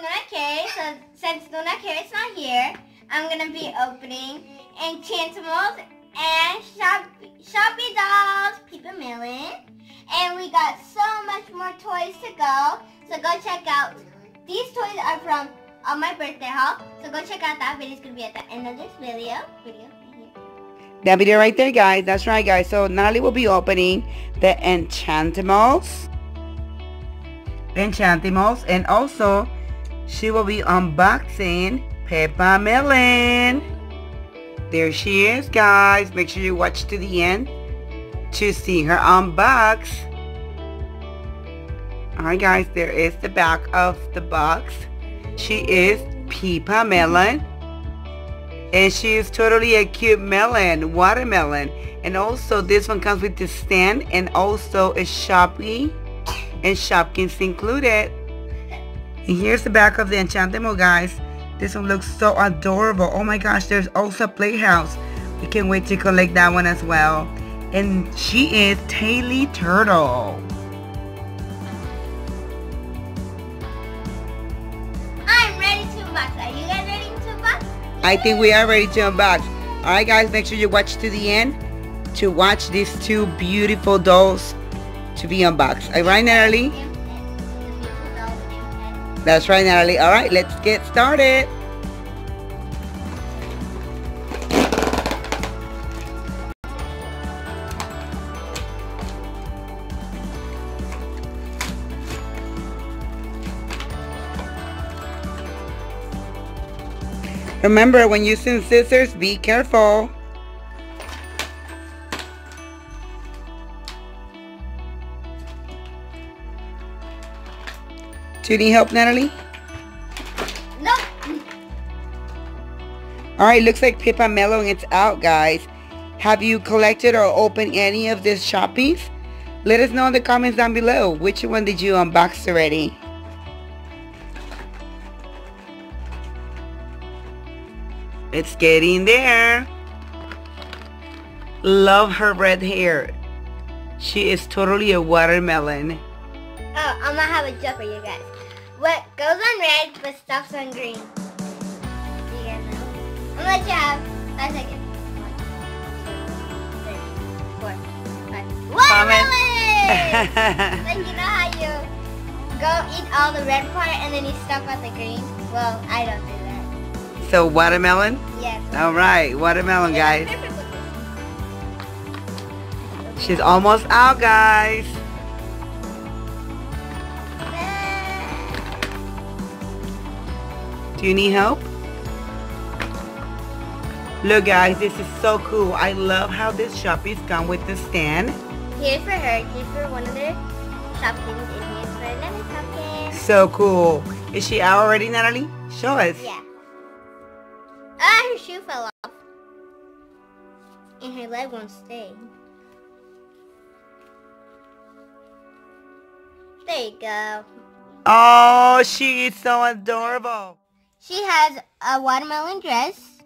Uh, Luna K. So since Luna K is not here, I'm gonna be opening Enchantimals and Shop Shoppie Dolls Pippa Melon. And we got so much more toys to go. So go check out. These toys are from on my birthday haul. So go check out that video. It's gonna be at the end of this video. Video. That video right there, guys. That's right, guys. So Natalie will be opening the Enchantimals. Enchantimals. And also, she will be unboxing Pippa Melon. There she is, guys. Make sure you watch to the end to see her unbox. Alright, guys. There is the back of the box. She is Pippa Melon. And she is totally a cute melon, watermelon. And also this one comes with the stand and also a Shoppie and Shopkins included. And here's the back of the Enchantimal guys. This one looks so adorable. Oh my gosh, there's also a playhouse. We can't wait to collect that one as well. And she is Taily Turtle. I'm ready to unbox. Are you guys ready to unbox? I think we are ready to unbox. Alright guys, make sure you watch to the end to watch these two beautiful dolls to be unboxed. Alright Natalie? That's right Natalie. Alright, let's get started. Remember, when using scissors, be careful. Do you need help, Natalie? Nope. Alright, looks like Pippa Melon it's out, guys. Have you collected or opened any of these Shoppies? Let us know in the comments down below. Which one did you unbox already? It's getting there. Love her red hair. She is totally a watermelon. Oh, I'm gonna have a joke for you guys. What goes on red but stops on green? Do you guys know? I'm gonna let you have five seconds. One, two, three, four, five. Watermelon! like you know how you go eat all the red part and then you stop at the green? Well, I don't do that. so watermelon? Yes. Alright, watermelon guys. perfect with this. She's almost out guys. Do you need help? Look guys, this is so cool. I love how this Shoppies come with the stand. Here for her. Here's for one of the Shopkins and here's for another Shopkin. So cool. Is she out already, Natalie? Show us. Yeah. Ah, her shoe fell off. And her leg won't stay. There you go. Oh, she is so adorable. She has a watermelon dress.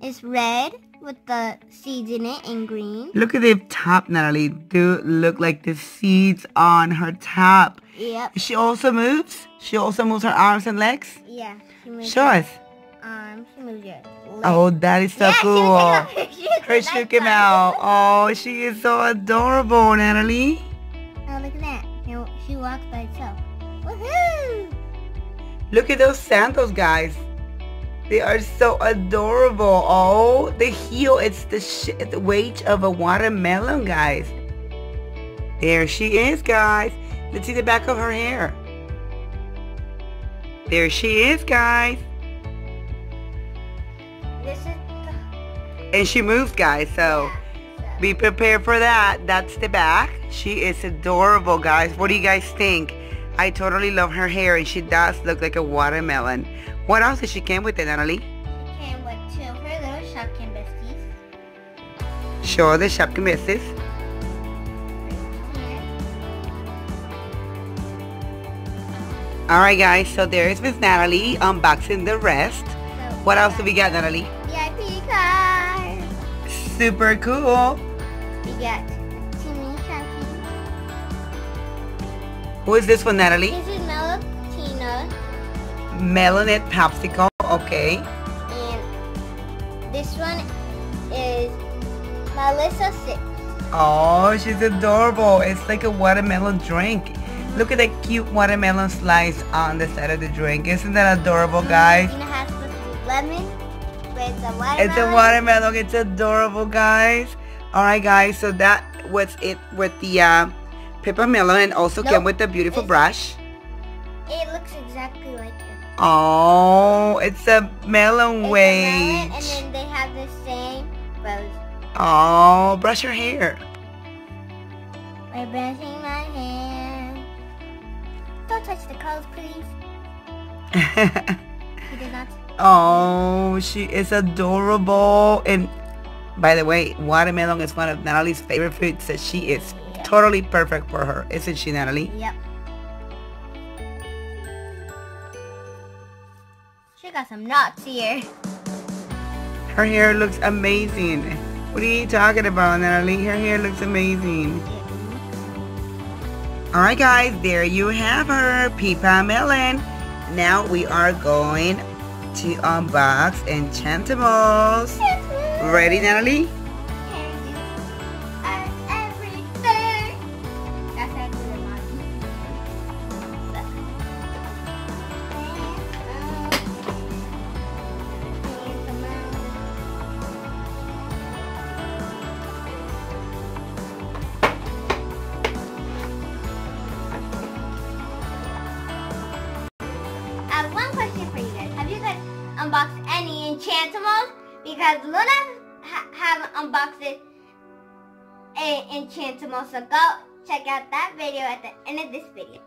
It's red with the seeds in it and green. Look at the top, Natalie. Do look like the seeds on her top. Yep. She also moves. She also moves her arms and legs. Yeah. She moves Show us. arms. She moves her legs. Oh, that is so yeah, cool. She her shoe came out. Oh, she is so adorable, Natalie. Oh, look at that. She, she walks by herself. Woohoo! Look at those sandals, guys. They are so adorable. Oh, the heel, it's the, sh the weight of a watermelon, guys. There she is, guys. Let's see the back of her hair. There she is, guys. This is. And she moves, guys, so Yeah, be prepared for that. That's the back. She is adorable, guys. What do you guys think? I totally love her hair, and she does look like a watermelon. What else did she came with it, Natalie? She came with two of her little Shopkin besties. Show the Shopkin. Here. Alright guys, so there is Miss Natalie unboxing the rest. So, What else do we got, Natalie? VIP card. Super cool. We got Who is this one, Natalie? This is Melatina. Melonette popsicle. Okay. And this one is Melissa Six. Oh, she's adorable. It's like a watermelon drink. Look at that cute watermelon slice on the side of the drink. Isn't that adorable, guys? It has the lemon. But it's a watermelon. It's a watermelon. It's adorable, guys. All right, guys. So that was it with the uh, melon and also Nope. came with a beautiful It's- brush. It looks exactly like it. Oh, it's a melon It's a melon, and then they have the same rose. Oh, brush your hair. By brushing my hair. Don't touch the curls, please. He did not. oh, she is adorable. And by the way, watermelon is one of Natalie's favorite foods that she is. Totally perfect for her. Isn't she, Natalie? Yep. She got some knots here. Her hair looks amazing. What are you talking about, Natalie? Her hair looks amazing. Alright guys, there you have her, Pippa Melon. Now we are going to unbox Enchantimals. Ready, Natalie? Because Luna ha- have unboxed it a Enchantimal, so go check out that video at the end of this video.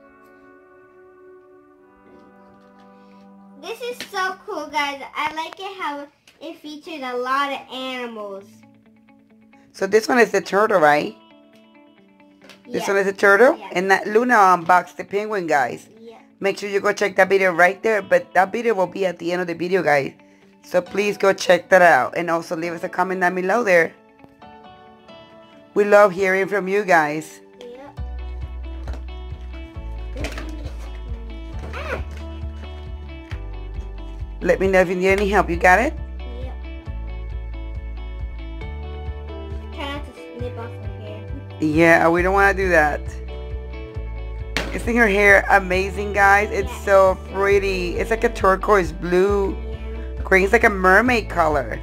This is so cool, guys. I like it how it features a lot of animals. So this one is the turtle, right? This Yeah. one is the turtle? Yeah. And that Luna unboxed the penguin, guys. Yeah. Make sure you go check that video right there. But that video will be at the end of the video, guys. So please go check that out. And also leave us a comment down below there. We love hearing from you guys. Let me know if you need any help. You got it? yeah. Try not to snip off her hair. Yeah, we don't want to do that. Isn't her hair amazing, guys? It's so pretty. It's like a turquoise blue. Yeah. Green. It's like a mermaid color.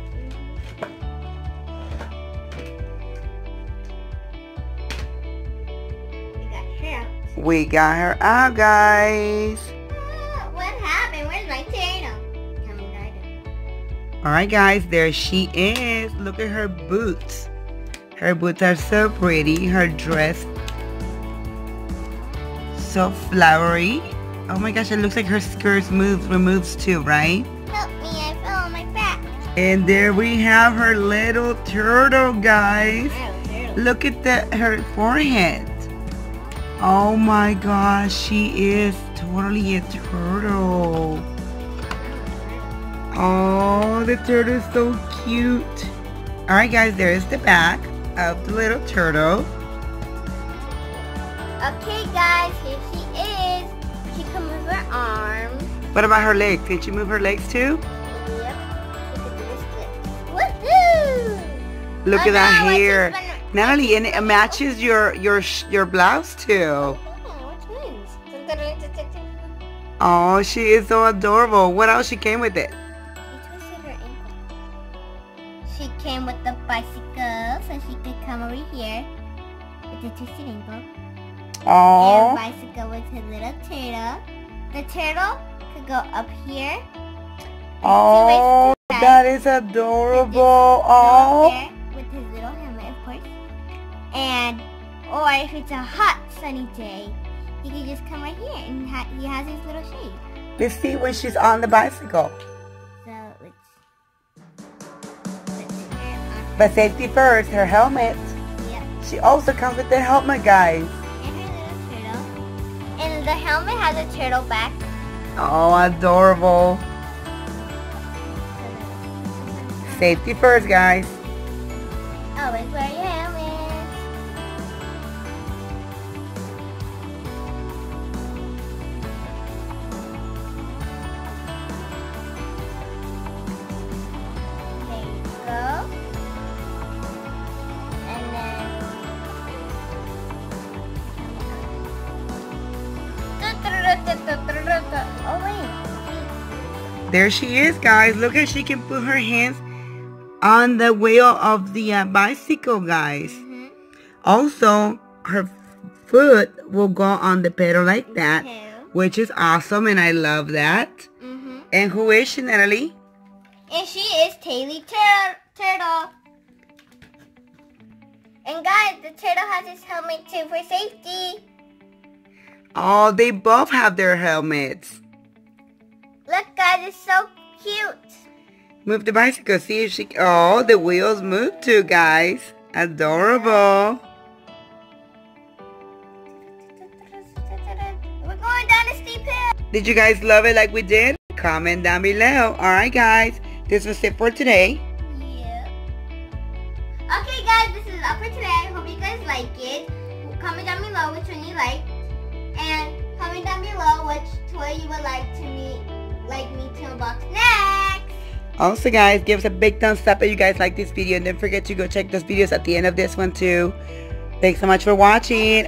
We got her out. We got her out, guys. Ah, what happened? Where's my turtle? Come and guide. Alright guys, there she is. Look at her boots. Her boots are so pretty. Her dress so flowery. Oh my gosh, it looks like her skirt moves removes too, right? Help me, And there we have her little turtle, guys. Look at the her forehead. Oh my gosh, she is totally a turtle. Oh, the turtle is so cute. Alright guys, there is the back of the little turtle. Okay, guys, here she is. She can move her arms. What about her legs? Can she move her legs too? Look Oh, at that no, I just hair. Natalie, and it matches your your your blouse too. Oh. Oh, she is so adorable. What else she came with it? She twisted her ankle. She came with the bicycle, so she could come over here with the twisted ankle. Oh, And bicycle with her little turtle. The turtle could go up here. Oh, that is adorable. Oh, or if it's a hot sunny day, he can just come right here and ha- he has his little shade. let's see when she's on the bicycle. So let's, let's. But safety first, her helmet. Yep. She also comes with the helmet, guys. And her little turtle. And the helmet has a turtle back. Oh, adorable. Safety first, guys. Always wear your helmet. There she is, guys. Look how she can put her hands on the wheel of the uh, bicycle, guys. Mhm. Also, her foot will go on the pedal like that, Okay. which is awesome, and I love that. Mhm. And who is she, Natalie? And she is Taily Tur- Turtle. And guys, the turtle has his helmet too for safety. Oh, they both have their helmets. Look guys, it's so cute. Move the bicycle. See if she. Oh, the wheels move too, guys. Adorable. We're going down a steep hill. Did you guys love it like we did? Comment down below. All right, guys. This was it for today. Yeah. Okay guys, this is all for today. Hope you guys like it. Comment down below which one you liked. And comment down below which toy you would like to me like me to unbox next. Also, guys, give us a big thumbs up if you guys like this video. And don't forget to go check those videos at the end of this one, too. Thanks so much for watching.